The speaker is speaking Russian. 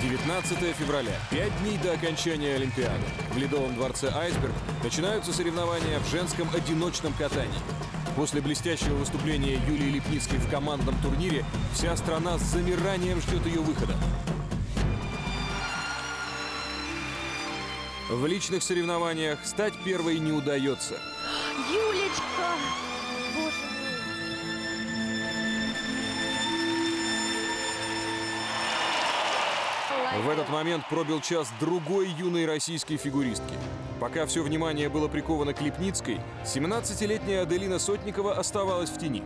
15 февраля, пять дней до окончания Олимпиады. В Ледовом дворце «Айсберг» начинаются соревнования в женском одиночном катании. После блестящего выступления Юлии Липницкой в командном турнире вся страна с замиранием ждет ее выхода. В личных соревнованиях стать первой не удается. Юлечка! В этот момент пробил час другой юной российской фигуристки. Пока все внимание было приковано к Липницкой, 17-летняя Аделина Сотникова оставалась в тени.